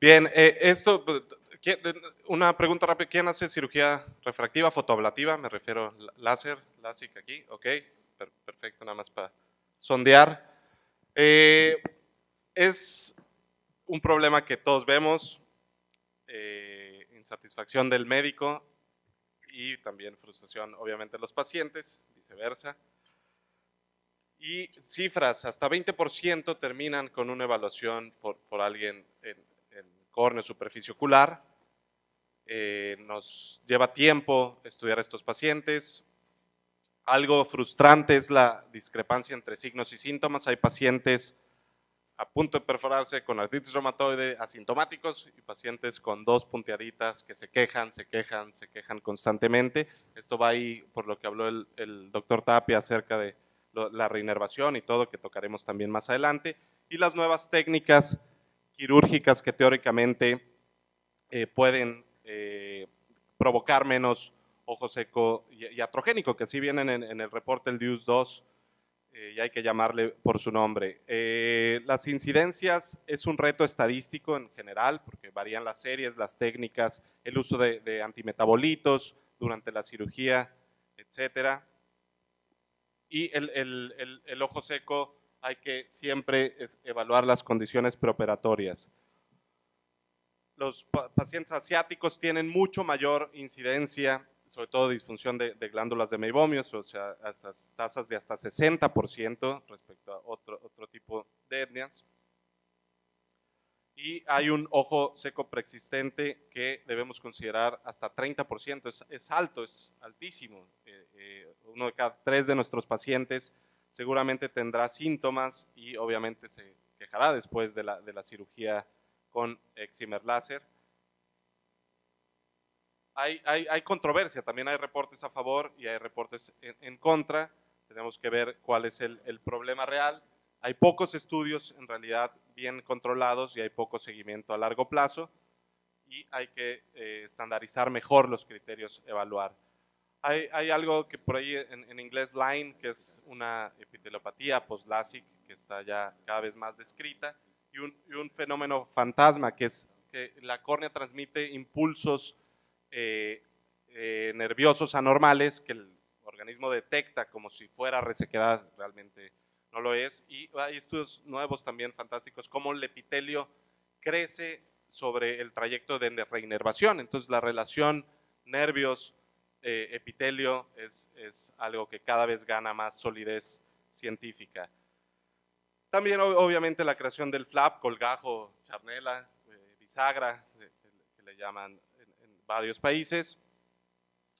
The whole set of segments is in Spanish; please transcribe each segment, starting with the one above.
Bien, eh, esto, una pregunta rápida, ¿quién hace cirugía refractiva, fotoablativa? Me refiero láser, LASIK aquí, ok, perfecto, nada más para sondear. Eh, es un problema que todos vemos, eh, insatisfacción del médico y también frustración obviamente de los pacientes, viceversa. Y cifras, hasta 20% terminan con una evaluación por, por alguien en, en córneo, superficie ocular. Eh, nos lleva tiempo estudiar a estos pacientes. Algo frustrante es la discrepancia entre signos y síntomas. Hay pacientes a punto de perforarse con artritis reumatoide asintomáticos y pacientes con dos punteaditas que se quejan, se quejan, se quejan constantemente. Esto va ahí por lo que habló el, doctor Tapia acerca de la reinervación y todo, que tocaremos también más adelante. Y las nuevas técnicas quirúrgicas que teóricamente eh, pueden eh, provocar menos ojo seco y, atrogénico, que sí vienen en, el reporte del DIUS 2 eh, y hay que llamarle por su nombre. Las incidencias es un reto estadístico en general, porque varían las series, las técnicas, el uso de, antimetabolitos durante la cirugía, etcétera. Y el, ojo seco hay que siempre evaluar las condiciones preoperatorias. Los pacientes asiáticos tienen mucho mayor incidencia sobre todo disfunción de, glándulas de meibomios, o sea, tasas de hasta 60% respecto a otro, otro tipo de etnias. Y hay un ojo seco preexistente que debemos considerar hasta 30%, es, es alto, es altísimo. Eh, eh, uno de cada tres de nuestros pacientes seguramente tendrá síntomas y obviamente se quejará después de la, de la cirugía con Eximer láser hay, controversia, también hay reportes a favor y hay reportes en, contra. Tenemos que ver cuál es el, problema real. Hay pocos estudios en realidad bien controlados y hay poco seguimiento a largo plazo y hay que eh, estandarizar mejor los criterios evaluar. Hay, algo que por ahí en, inglés line, que es una epitelopatía post-LASIK que está ya cada vez más descrita, y un, y un fenómeno fantasma que es que la córnea transmite impulsos eh, eh, nerviosos anormales que el organismo detecta como si fuera resequedad, realmente no lo es. Y hay estudios nuevos también fantásticos, como el epitelio crece sobre el trayecto de reinervación. Entonces la relación nervios-epitelio eh, es, es, algo que cada vez gana más solidez científica. También obviamente la creación del flap, colgajo, charnela, bisagra, que le llaman varios países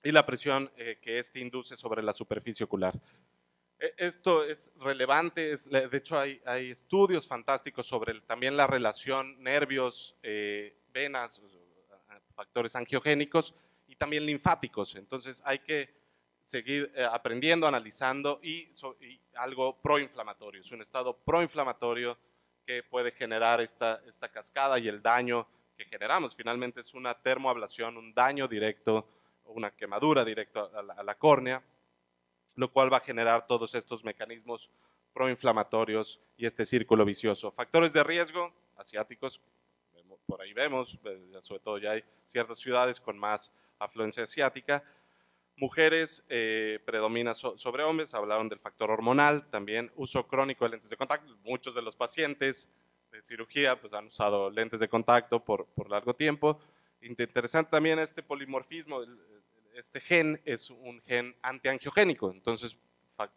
y la presión eh, que este induce sobre la superficie ocular. E, esto es relevante, de hecho hay, hay, estudios fantásticos sobre también la relación nervios, eh, venas, factores angiogénicos y también linfáticos. Entonces hay que seguir eh, aprendiendo, analizando y, y, algo proinflamatorio. Es un estado proinflamatorio que puede generar esta, esta cascada y el daño que generamos. Finalmente es una termoablación, un daño directo, una quemadura directa a la, córnea, lo cual va a generar todos estos mecanismos proinflamatorios y este círculo vicioso. Factores de riesgo asiáticos, por ahí vemos, eh, sobre todo ya hay ciertas ciudades con más afluencia asiática. Mujeres eh, predomina sobre hombres, hablaron del factor hormonal, también uso crónico de lentes de contacto. Muchos de los pacientes de cirugía pues han usado lentes de contacto por, por largo tiempo. Interesante también este polimorfismo, este gen es un gen antiangiogénico, entonces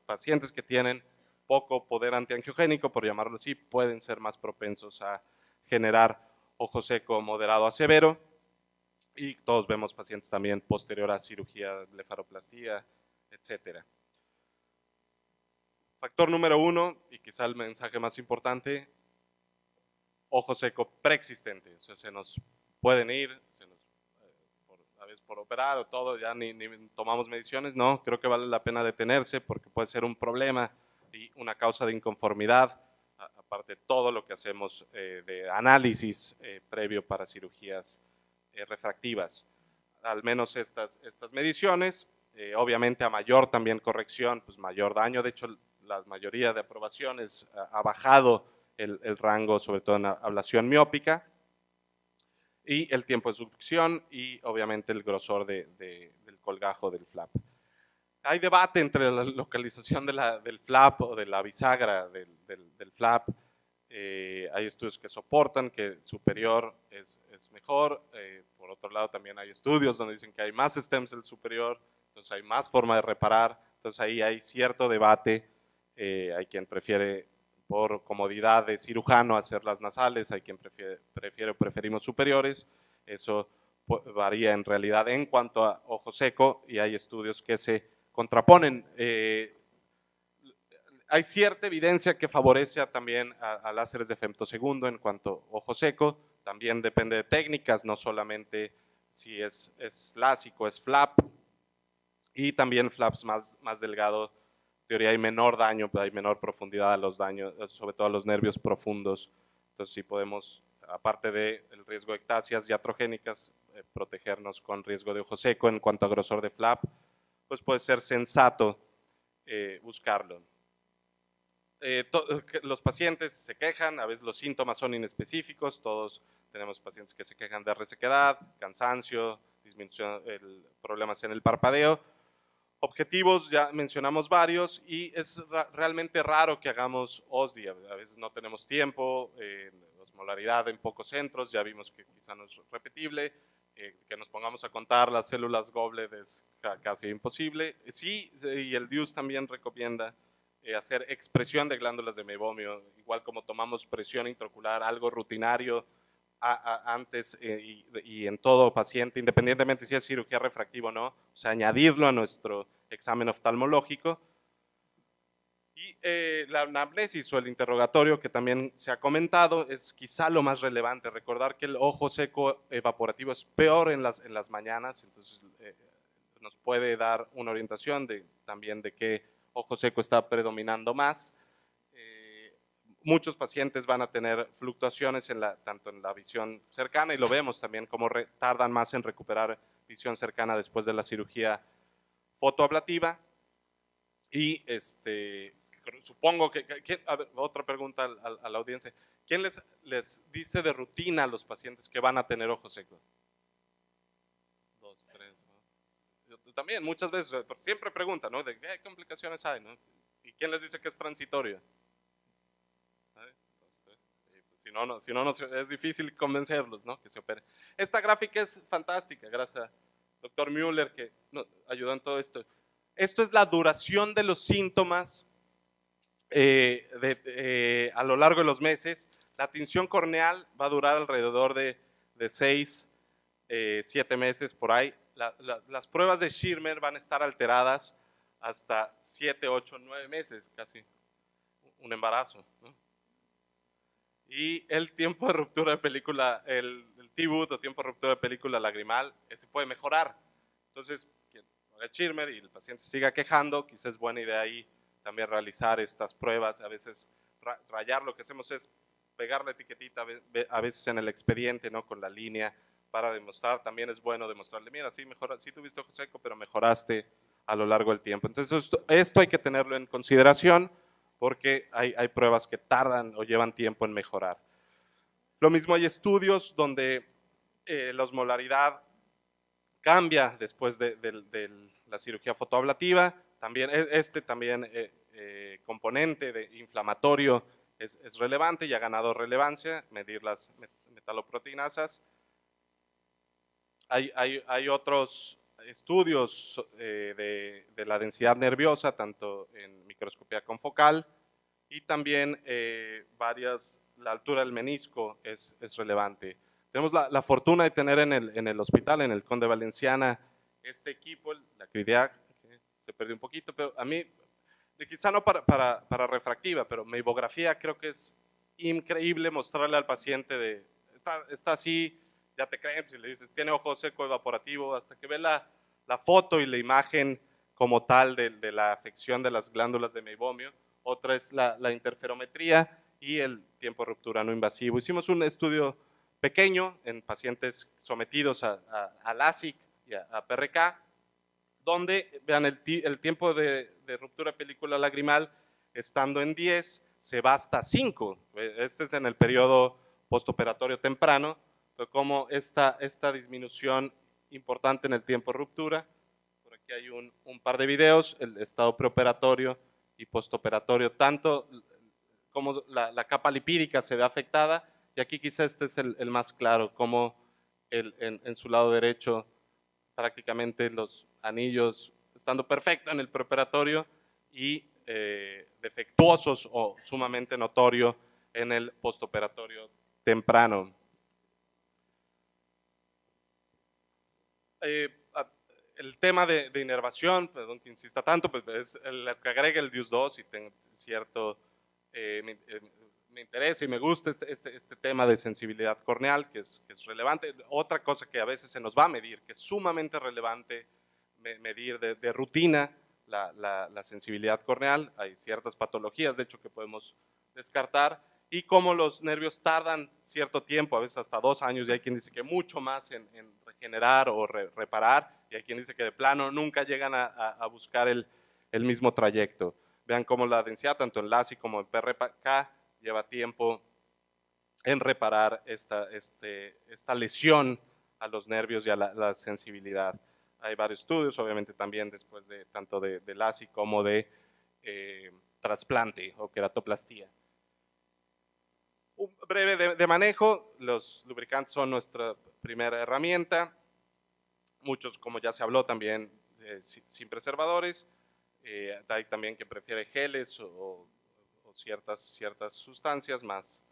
pacientes que tienen poco poder antiangiogénico, por llamarlo así, pueden ser más propensos a generar ojo seco moderado a severo. Y todos vemos pacientes también posterior a cirugía, blefaroplastía, etcétera. Factor número uno, y quizá el mensaje más importante, ojo seco preexistente. O sea, se nos pueden ir, se nos, eh, por, a veces por operar o todo, ya ni, tomamos mediciones. No, creo que vale la pena detenerse porque puede ser un problema y una causa de inconformidad, aparte de todo lo que hacemos eh, de análisis eh, previo para cirugías refractivas. Al menos estas, estas mediciones, obviamente a mayor también corrección, pues mayor daño. De hecho, la mayoría de aprobaciones ha bajado el, rango, sobre todo en ablación miópica. y el tiempo de succión y obviamente el grosor de, del colgajo del flap. Hay debate entre la localización del flap o de la bisagra del, flap. Eh, hay estudios que soportan que superior es, es mejor. Eh, por otro lado, también hay estudios donde dicen que hay más stems del superior, entonces hay más forma de reparar. Entonces ahí hay cierto debate. Eh, hay quien prefiere por comodidad de cirujano hacer las nasales, hay quien prefiere, prefiere preferimos superiores, eso varía en realidad en cuanto a ojo seco y hay estudios que se contraponen. Eh, hay cierta evidencia que favorece también a, láseres de femtosegundo en cuanto a ojo seco, también depende de técnicas, no solamente si es, es lásico, es flap, y también flaps más, más delgados teoría hay menor daño, hay menor profundidad a los daños, sobre todo a los nervios profundos. Entonces sí podemos, aparte del riesgo de ectasias yatrogénicas, eh, protegernos con riesgo de ojo seco en cuanto a grosor de flap, pues puede ser sensato eh, buscarlo. Eh, los pacientes se quejan, a veces los síntomas son inespecíficos, todos tenemos pacientes que se quejan de resequedad, cansancio, disminución, el, problemas en el parpadeo, Objetivos, ya mencionamos varios, y es realmente raro que hagamos OSDI. A veces no tenemos tiempo, eh, osmolaridad en pocos centros, ya vimos que quizá no es repetible, eh, que nos pongamos a contar las células goblet es casi imposible. Sí, y el DIUS también recomienda eh, hacer expresión de glándulas de mebomio, igual como tomamos presión intraocular, algo rutinario, antes eh, y, en todo paciente, independientemente si es cirugía refractiva o no, o sea, añadirlo a nuestro examen oftalmológico. Y eh, la anamnesis o el interrogatorio que también se ha comentado es quizá lo más relevante, recordar que el ojo seco evaporativo es peor en las, en las mañanas, entonces nos puede dar una orientación de, también de qué ojo seco está predominando más muchos pacientes van a tener fluctuaciones en la, tanto en la visión cercana y lo vemos también como tardan más en recuperar visión cercana después de la cirugía fotoablativa. Y este, supongo que, otra pregunta a, la audiencia, ¿quién les, les dice de rutina a los pacientes que van a tener ojo seco? Dos, tres. También muchas veces, siempre preguntan, ¿no? ¿De qué complicaciones hay? ¿no? ¿Y quién les dice que es transitorio? Si no, no, si no es difícil convencerlos ¿no? que se opere. Esta gráfica es fantástica, gracias a doctor Müller que nos ayudó en todo esto. Esto es la duración de los síntomas eh, eh, a lo largo de los meses. La tinción corneal va a durar alrededor de, de 6, 7 eh, meses por ahí. Las pruebas de Schirmer van a estar alteradas hasta 7, 8, 9 meses, casi un embarazo. ¿no? Y el tiempo de ruptura de película, el, el T-boot o tiempo de ruptura de película lagrimal, ese puede mejorar. Entonces, que haga Schirmer y el paciente siga quejando, quizás es buena idea ahí también realizar estas pruebas. A veces rayar lo que hacemos es pegar la etiquetita a veces en el expediente, ¿no? Con la línea para demostrar. También es bueno demostrarle, mira, sí, mejora, sí tuviste ojo seco, pero mejoraste a lo largo del tiempo. Entonces, esto hay que tenerlo en consideración porque hay, pruebas que tardan o llevan tiempo en mejorar. Lo mismo hay estudios donde eh, la osmolaridad cambia después de, la cirugía fotoablativa. También, e, este también eh, eh, componente de inflamatorio es, relevante y ha ganado relevancia, medir las metaloproteinasas. Hay, hay, otros estudios de, de, la densidad nerviosa, tanto en microscopía confocal y también eh, varias, la altura del menisco es, es relevante. Tenemos la, la, fortuna de tener en el, en el hospital, en el Conde Valenciana, este equipo, la Cridiac, se perdió un poquito, pero a mí, quizá no para, para, para refractiva, pero mebografía creo que es increíble mostrarle al paciente de, está, está así, ya te creen, si le dices, tiene ojo seco evaporativo, hasta que ve la, la foto y la imagen como tal de, de, la afección de las glándulas de meibomio, otra es la, interferometría y el tiempo de ruptura no invasivo. Hicimos un estudio pequeño en pacientes sometidos a, a, LASIK y a, PRK, donde, vean, el, tiempo de, ruptura de película lagrimal, estando en 10, se va hasta 5. Este es en el periodo postoperatorio temprano, pero como esta, esta disminución importante en el tiempo de ruptura, por aquí hay un, un par de videos, el estado preoperatorio y postoperatorio, tanto como la, la, capa lipídica se ve afectada, y aquí quizá este es el, el más claro, como el, en, en, su lado derecho prácticamente los anillos estando perfecto en el preoperatorio y eh, defectuosos o sumamente notorio en el postoperatorio temprano. Eh, el tema de, de, inervación, perdón que insista tanto, pues es el que agrega el DIUS 2 y tengo cierto, eh, me, eh, me, interesa y me gusta este, este, este, tema de sensibilidad corneal, que es, que es relevante. Otra cosa que a veces se nos va a medir, que es sumamente relevante medir de, de rutina, la, la, la, sensibilidad corneal. Hay ciertas patologías, de hecho, que podemos descartar. Y cómo los nervios tardan cierto tiempo, a veces hasta dos años, y hay quien dice que mucho más en, en regenerar o re, reparar, y hay quien dice que de plano nunca llegan a, a, a buscar el, el, mismo trayecto. Vean cómo la densidad, tanto en LASI como en PRK, lleva tiempo en reparar esta, este, esta lesión a los nervios y a la, la sensibilidad hay varios estudios, obviamente también después de tanto de, de LASI como de eh, trasplante o queratoplastía. Breve de, de, manejo, los lubricantes son nuestra primera herramienta, muchos como ya se habló también eh, sin preservadores, eh, hay también que prefiere geles o, o ciertas, ciertas sustancias más,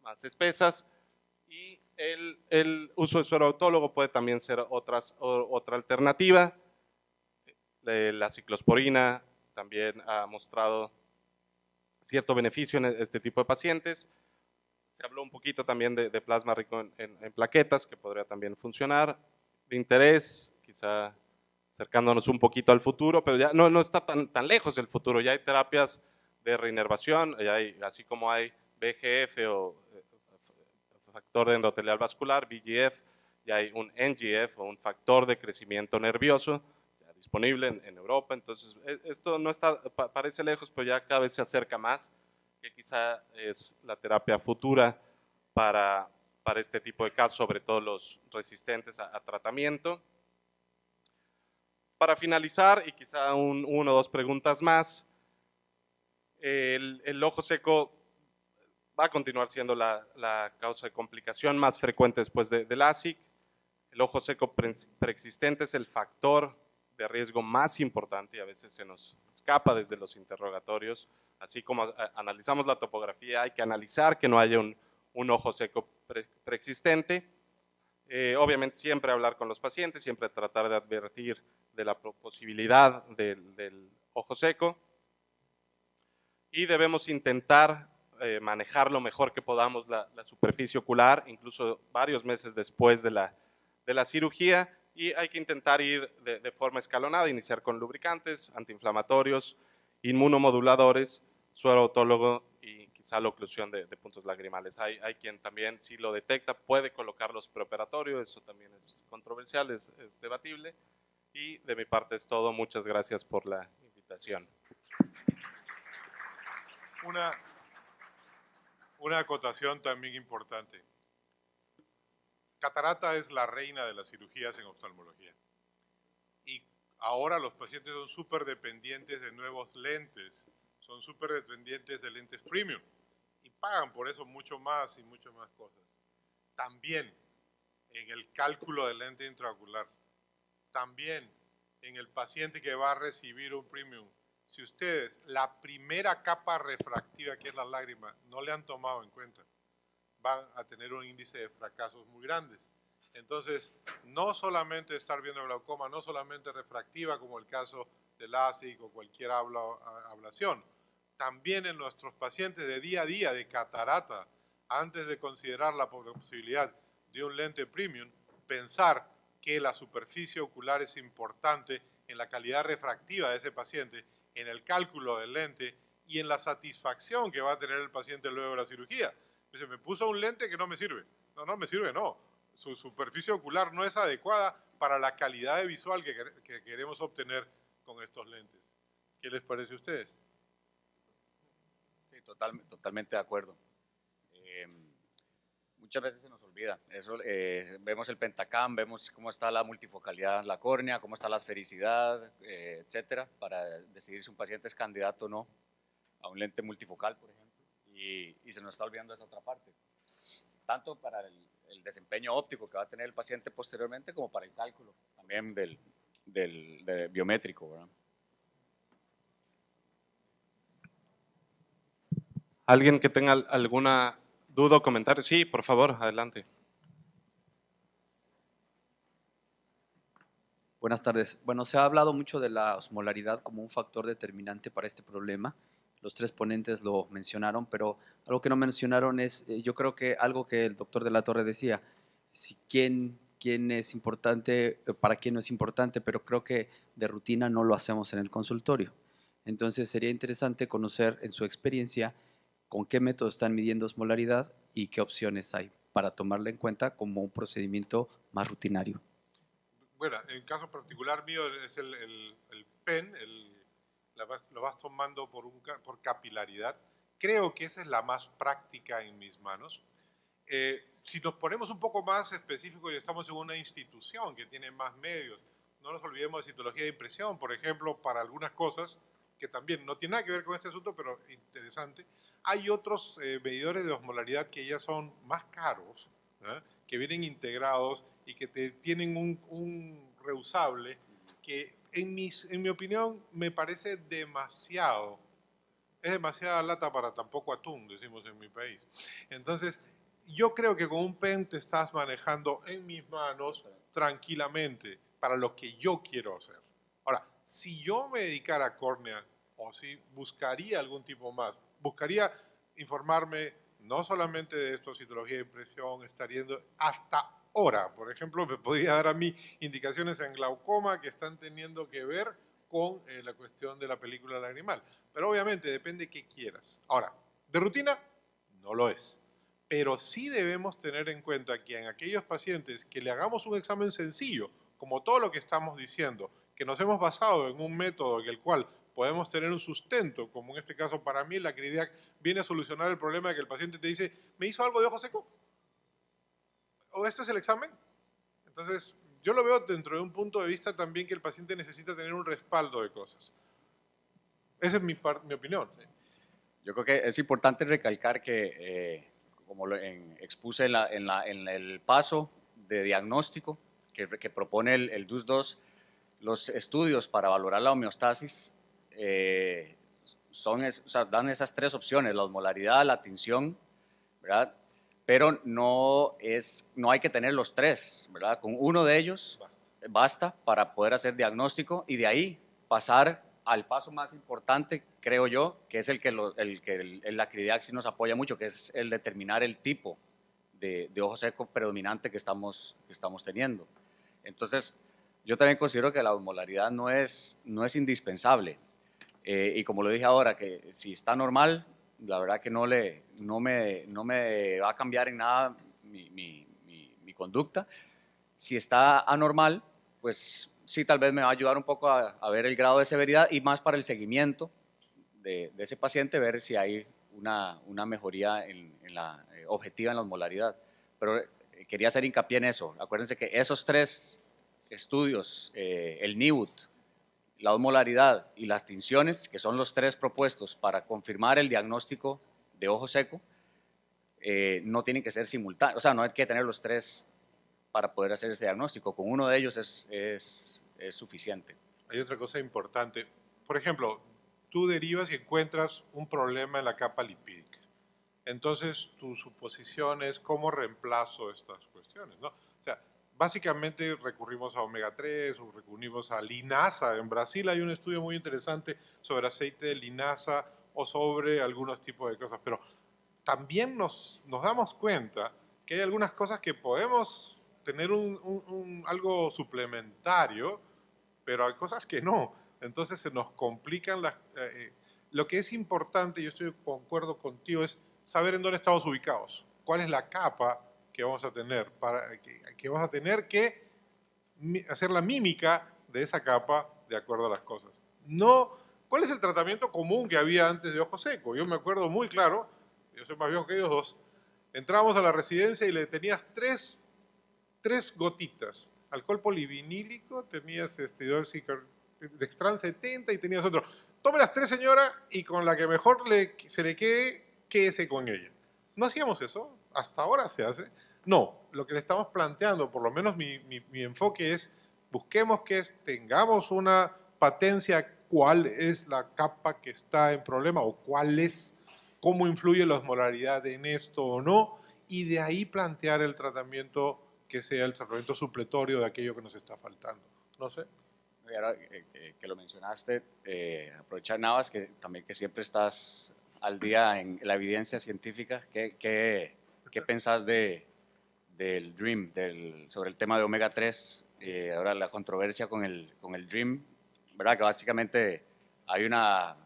más espesas, y el, el, uso de suero autólogo puede también ser otras, o, otra alternativa. La ciclosporina también ha mostrado cierto beneficio en este tipo de pacientes. Se habló un poquito también de, plasma rico en, plaquetas, que podría también funcionar. De interés, quizá acercándonos un poquito al futuro, pero ya no, no está tan, tan lejos el futuro. Ya hay terapias de reinervación, ya hay, así como hay BGF o factor de endotelial vascular, VGF, ya hay un NGF o un factor de crecimiento nervioso disponible en, en, Europa. Entonces, e, esto no está, parece lejos, pero ya cada vez se acerca más, que quizá es la terapia futura para, para este tipo de casos, sobre todo los resistentes a, tratamiento. Para finalizar, y quizá un, uno o dos preguntas más, el, ojo seco va a continuar siendo la, la causa de complicación más frecuente después de, del ASIC. El ojo seco pre preexistente es el factor de riesgo más importante y a veces se nos escapa desde los interrogatorios. Así como analizamos la topografía, hay que analizar que no haya un, un ojo seco pre preexistente. Eh, obviamente siempre hablar con los pacientes, siempre tratar de advertir de la posibilidad del, del ojo seco. Y debemos intentar eh, manejar lo mejor que podamos la, la, superficie ocular, incluso varios meses después de la, de la cirugía, y hay que intentar ir de, de, forma escalonada, iniciar con lubricantes, antiinflamatorios, inmunomoduladores, suero autólogo y quizá la oclusión de, de puntos lagrimales. Hay, hay, quien también, si lo detecta, puede colocarlos preoperatorios, eso también es controversial, es, es debatible. Y de mi parte es todo. Muchas gracias por la invitación. Una, una acotación también importante. Catarata es la reina de las cirugías en oftalmología. Y ahora los pacientes son súper dependientes de nuevos lentes, son súper dependientes de lentes premium y pagan por eso mucho más y mucho más cosas. También en el cálculo del lente intraocular, también en el paciente que va a recibir un premium si ustedes la primera capa refractiva, que es la lágrima, no le han tomado en cuenta, van a tener un índice de fracasos muy grandes. Entonces, no solamente estar viendo glaucoma, no solamente refractiva, como el caso del ASIC o cualquier ablación, también en nuestros pacientes de día a día de catarata, antes de considerar la posibilidad de un lente premium, pensar que la superficie ocular es importante en la calidad refractiva de ese paciente en el cálculo del lente y en la satisfacción que va a tener el paciente luego de la cirugía. Dice, me puso un lente que no me sirve. No, no me sirve, no. Su superficie ocular no es adecuada para la calidad de visual que, que queremos obtener con estos lentes. ¿Qué les parece a ustedes? Sí, total, totalmente de acuerdo. Eh, Muchas veces se nos olvida. Eso, eh, vemos el pentacam, vemos cómo está la multifocalidad en la córnea, cómo está la esfericidad, eh, etcétera, para decidir si un paciente es candidato o no a un lente multifocal, por ejemplo. Y, y se nos está olvidando esa otra parte. Tanto para el, el, desempeño óptico que va a tener el paciente posteriormente, como para el cálculo también del, del, del biométrico. ¿verdad? ¿Alguien que tenga alguna duda o comentario? Sí, por favor, adelante. Buenas tardes. Bueno, se ha hablado mucho de la osmolaridad como un factor determinante para este problema. Los tres ponentes lo mencionaron, pero algo que no mencionaron es, eh, yo creo que algo que el doctor de la Torre decía, si quién, quién es importante, eh, para quién no es importante, pero creo que de rutina no lo hacemos en el consultorio. Entonces sería interesante conocer en su experiencia con qué método están midiendo osmolaridad y qué opciones hay para tomarla en cuenta como un procedimiento más rutinario. Bueno, en caso particular mío es el, el, el PEN, el, la, lo vas tomando por, un, por capilaridad. Creo que esa es la más práctica en mis manos. Eh, si nos ponemos un poco más específicos y estamos en una institución que tiene más medios, no nos olvidemos de citología de impresión, por ejemplo, para algunas cosas que también no tiene nada que ver con este asunto, pero interesante. Hay otros eh, medidores de osmolaridad que ya son más caros, ¿eh? que vienen integrados y que te, tienen un, un reusable que en, mis, en mi opinión me parece demasiado. Es demasiada lata para tan poco atún, decimos en mi país. Entonces, yo creo que con un pen te estás manejando en mis manos tranquilamente para lo que yo quiero hacer. Ahora, si yo me dedicara a córnea o si buscaría algún tipo más, buscaría informarme no solamente de esto, citología de impresión, estaría hasta ahora, por ejemplo, me podría dar a mí indicaciones en glaucoma que están teniendo que ver con eh, la cuestión de la película lagrimal. Pero obviamente depende qué quieras. Ahora, de rutina, no lo es. Pero sí debemos tener en cuenta que en aquellos pacientes que le hagamos un examen sencillo, como todo lo que estamos diciendo, que nos hemos basado en un método en el cual podemos tener un sustento, como en este caso para mí la Cridiac viene a solucionar el problema de que el paciente te dice, ¿me hizo algo de ojo seco? ¿O este es el examen? Entonces, yo lo veo dentro de un punto de vista también que el paciente necesita tener un respaldo de cosas. Esa es mi, mi opinión. Yo creo que es importante recalcar que, eh, como lo en, expuse en, la, en, la, en, el paso de diagnóstico que, que propone el, el DUS-2, los estudios para valorar la homeostasis eh, son es, o sea, dan esas tres opciones, la osmolaridad, la tinción, ¿verdad? Pero no, es, no hay que tener los tres, ¿verdad? Con uno de ellos basta para poder hacer diagnóstico y de ahí pasar al paso más importante, creo yo, que es el que, lo, el, que nos apoya mucho, que es el determinar el tipo de, ojo seco predominante que estamos, que estamos teniendo. Entonces, yo también considero que la osmolaridad no es, no es indispensable. Eh, y como lo dije ahora, que si está normal, la verdad que no, le, no, me, no me va a cambiar en nada mi, mi, conducta. Si está anormal, pues sí, tal vez me va a ayudar un poco a, ver el grado de severidad y más para el seguimiento de, ese paciente, ver si hay una, una mejoría en, la, eh, objetiva en la osmolaridad. Pero eh, quería hacer hincapié en eso. Acuérdense que esos tres estudios, eh, el NIUT, la osmolaridad y las tinciones, que son los tres propuestos para confirmar el diagnóstico de ojo seco, eh, no tienen que ser simultáneos, o sea, no hay que tener los tres para poder hacer ese diagnóstico, con uno de ellos es, es, suficiente. Hay otra cosa importante, por ejemplo, tú derivas y encuentras un problema en la capa lipídica, entonces tu suposición es cómo reemplazo estas cuestiones, ¿no? O sea, básicamente recurrimos a omega 3 o recurrimos a linaza. En Brasil hay un estudio muy interesante sobre aceite de linaza o sobre algunos tipos de cosas, pero también nos, nos damos cuenta que hay algunas cosas que podemos tener un, un, un, algo suplementario, pero hay cosas que no. Entonces se nos complican las... Eh, lo que es importante, yo estoy de acuerdo contigo, es saber en dónde estamos ubicados, cuál es la capa que vamos a tener, para, que, que vamos a tener que hacer la mímica de esa capa de acuerdo a las cosas. No, ¿cuál es el tratamiento común que había antes de ojo seco? Yo me acuerdo muy claro, yo soy más viejo que ellos dos, Entrábamos a la residencia y le tenías tres, tres gotitas. Alcohol polivinílico, tenías este, Dextran 70 y tenías otro. Tome las tres, señora, y con la que mejor le, se le quede, quédese con ella. No hacíamos eso, hasta ahora se hace. No, lo que le estamos planteando, por lo menos mi, mi enfoque es, busquemos que tengamos una patencia cuál es la capa que está en problema o cuál es, cómo influye la osmolaridad en esto o no, y de ahí plantear el tratamiento que sea el tratamiento supletorio de aquello que nos está faltando. No sé. Ahora que, que lo mencionaste, eh, aprovechar Navas, que también que siempre estás al día en la evidencia científica, ¿qué, qué, qué pensás de, del DREAM, del, sobre el tema de omega 3, eh, ahora la controversia con el, con el DREAM, ¿verdad? Que básicamente hay una,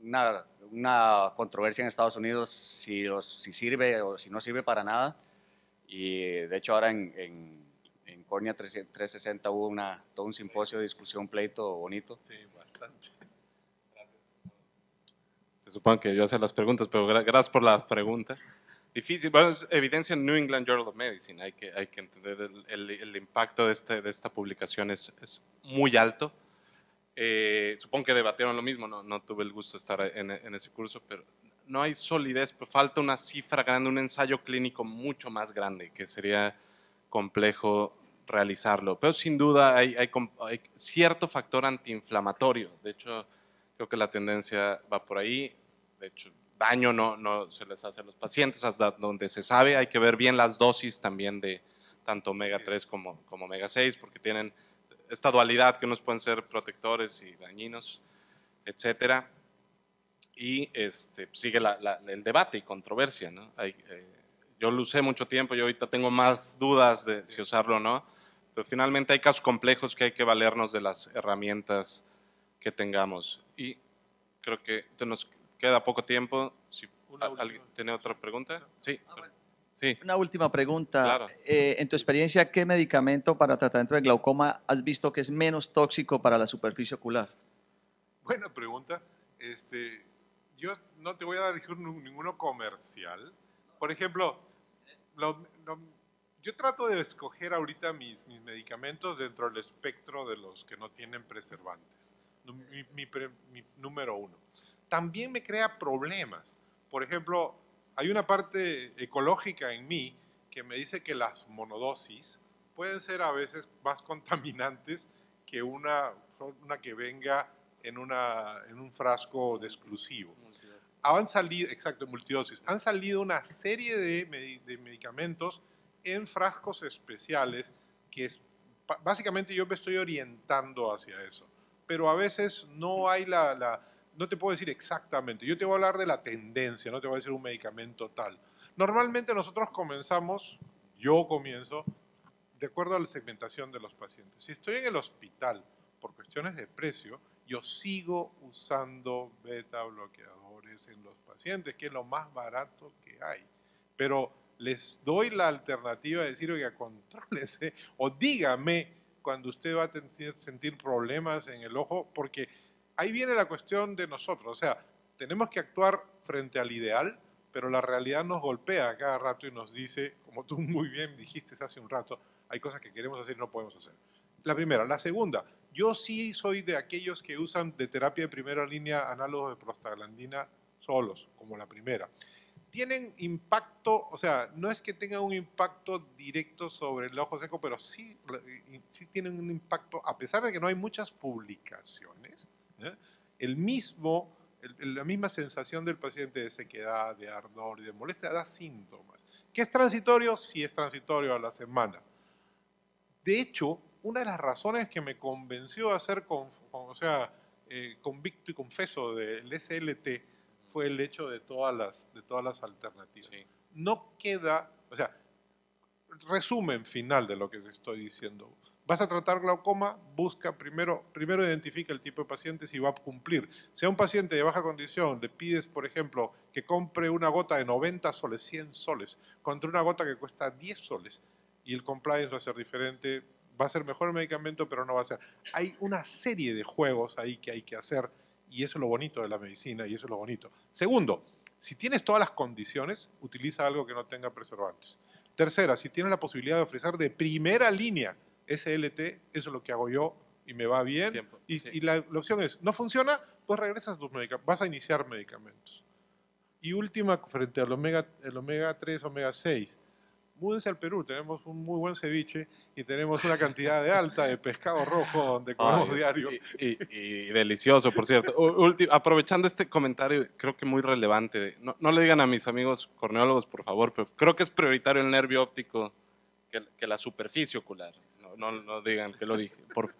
una, una controversia en Estados Unidos si, los, si sirve o si no sirve para nada. Y de hecho ahora en, en, en Cornea 360 hubo una, todo un simposio de discusión, pleito bonito. Sí, bastante. Gracias. Se supone que yo hacer las preguntas, pero gracias por la pregunta. Difícil, bueno, es evidencia en New England Journal of Medicine, hay que, hay que entender el, el, el impacto de, este, de esta publicación es, es muy alto eh, supongo que debatieron lo mismo, no, no tuve el gusto de estar en, en, ese curso, pero no hay solidez, pero falta una cifra grande, un ensayo clínico mucho más grande, que sería complejo realizarlo. Pero sin duda hay, hay, hay cierto factor antiinflamatorio, de hecho creo que la tendencia va por ahí, de hecho daño no, no se les hace a los pacientes hasta donde se sabe, hay que ver bien las dosis también de tanto omega 3 como, como omega 6, porque tienen esta dualidad que unos pueden ser protectores y dañinos, etcétera. Y este, sigue la, la, el debate y controversia. ¿no? Hay, eh, yo lo usé mucho tiempo, yo ahorita tengo más dudas de si usarlo o no, pero finalmente hay casos complejos que hay que valernos de las herramientas que tengamos. Y creo que nos queda poco tiempo. Si ¿Alguien tiene otra pregunta? Sí. Ah, bueno. Sí. Una última pregunta. Claro. Eh, en tu experiencia, ¿qué medicamento para tratamiento de glaucoma has visto que es menos tóxico para la superficie ocular? Buena pregunta. Este, yo no te voy a decir ninguno comercial. Por ejemplo, lo, lo, yo trato de escoger ahorita mis, mis, medicamentos dentro del espectro de los que no tienen preservantes. Mi, mi, mi número uno. También me crea problemas. Por ejemplo, hay una parte ecológica en mí que me dice que las monodosis pueden ser a veces más contaminantes que una, una que venga en, una, en un frasco de exclusivo. Han salido, exacto, multidosis. Han salido una serie de, de medicamentos en frascos especiales que es, básicamente yo me estoy orientando hacia eso. Pero a veces no hay la, la no te puedo decir exactamente, yo te voy a hablar de la tendencia, no te voy a decir un medicamento tal. Normalmente nosotros comenzamos, yo comienzo, de acuerdo a la segmentación de los pacientes. Si estoy en el hospital por cuestiones de precio, yo sigo usando beta bloqueadores en los pacientes, que es lo más barato que hay. Pero les doy la alternativa de decir, oiga, contrólese o dígame cuando usted va a sentir problemas en el ojo, porque ahí viene la cuestión de nosotros, o sea, tenemos que actuar frente al ideal, pero la realidad nos golpea cada rato y nos dice, como tú muy bien dijiste hace un rato, hay cosas que queremos hacer y no podemos hacer. La primera. La segunda, yo sí soy de aquellos que usan de terapia de primera línea análogos de prostaglandina solos, como la primera. Tienen impacto, o sea, no es que tengan un impacto directo sobre el ojo seco, pero sí, sí tienen un impacto, a pesar de que no hay muchas publicaciones, ¿eh? El mismo, el, la misma sensación del paciente de sequedad, de ardor y de molestia da síntomas. ¿Qué es transitorio? Sí es transitorio a la semana. De hecho, una de las razones que me convenció a con, con, o sea, eh, convicto y confeso del SLT fue el hecho de todas las, de todas las alternativas. Sí. No queda, o sea, resumen final de lo que te estoy diciendo. Vas a tratar glaucoma, busca primero, primero identifica el tipo de paciente si va a cumplir. Si a un paciente de baja condición le pides, por ejemplo, que compre una gota de 90 soles, 100 soles, contra una gota que cuesta 10 soles, y el compliance va a ser diferente, va a ser mejor el medicamento, pero no va a ser. Hay una serie de juegos ahí que hay que hacer, y eso es lo bonito de la medicina, y eso es lo bonito. Segundo, Si tienes todas las condiciones, utiliza algo que no tenga preservantes. Tercera, si tienes la posibilidad de ofrecer de primera línea SLT, eso es lo que hago yo y me va bien. Tiempo, Y, sí. y la, la opción es, no funciona, pues regresas a tus medicamentos, vas a iniciar medicamentos. Y última, frente al omega, el omega 3, omega 6, múdense al Perú, tenemos un muy buen ceviche y tenemos una cantidad de alta de pescado rojo donde comemos Ay, diario. Y, y- y delicioso, por cierto. Ulti- aprovechando este comentario, creo que muy relevante. No, no le digan a mis amigos corneólogos, por favor, pero creo que es prioritario el nervio óptico que, que la superficie ocular. No, no, no digan que lo dije. por-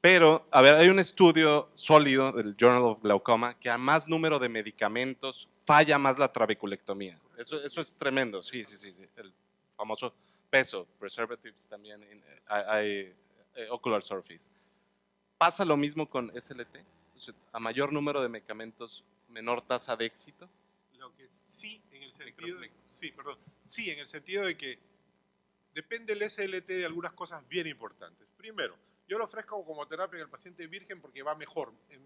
Pero, a ver, hay un estudio sólido del Journal of Glaucoma que a más número de medicamentos falla más la trabeculectomía. Eso, eso es tremendo, sí, sí, sí. sí. El famoso peso, preservatives también, hay, eh, ocular surface. ¿Pasa lo mismo con SLT? A mayor número de medicamentos, menor tasa de éxito. Lo que sí, en el sentido sí, perdón, sí, en el sentido de que depende el SLT de algunas cosas bien importantes. Primero, yo lo ofrezco como terapia en el paciente virgen porque va mejor. Eh,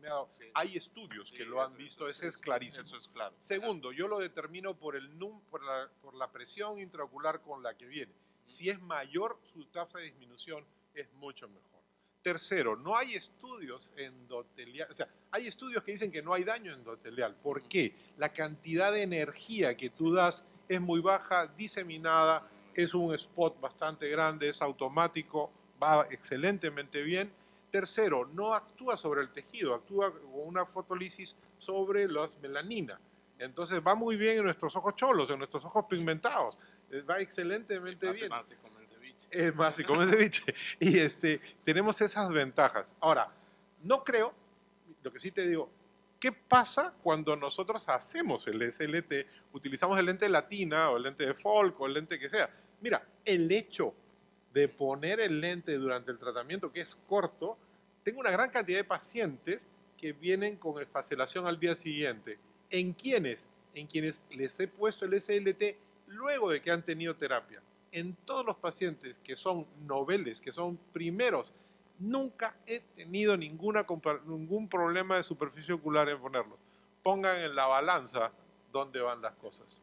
Hay estudios que lo han visto, ese es clarísimo. Eso es claro. Segundo, yo lo determino por, el num- por, la, por la presión intraocular con la que viene. Si es mayor, su tasa de disminución es mucho mejor. Tercero, no hay estudios endoteliales, o sea, hay estudios que dicen que no hay daño endotelial. ¿Por qué? La cantidad de energía que tú das es muy baja, diseminada, es un spot bastante grande, es automático, va excelentemente bien. Tercero, no actúa sobre el tejido, actúa con una fotolisis sobre la melanina. Entonces va muy bien en nuestros ojos cholos, en nuestros ojos pigmentados. Eh, Va excelentemente bien. más y comen ceviche. Es más, si comen ceviche. Y este, tenemos esas ventajas. Ahora, no creo, lo que sí te digo, ¿qué pasa cuando nosotros hacemos el SLT, utilizamos el lente latina o el lente de Folk o el lente que sea? Mira, el hecho de poner el lente durante el tratamiento, que es corto, tengo una gran cantidad de pacientes que vienen con esfacelación al día siguiente. ¿En quiénes? En quienes les he puesto el SLT luego de que han tenido terapia. En todos los pacientes que son noveles, que son primeros, nunca he tenido ninguna, ningún problema de superficie ocular en ponerlos. Pongan en la balanza dónde van las cosas.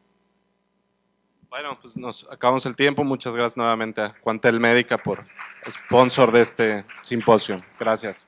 Bueno, pues nos acabamos el tiempo. Muchas gracias nuevamente a Cuantel Médica por sponsor de este simposio. Gracias.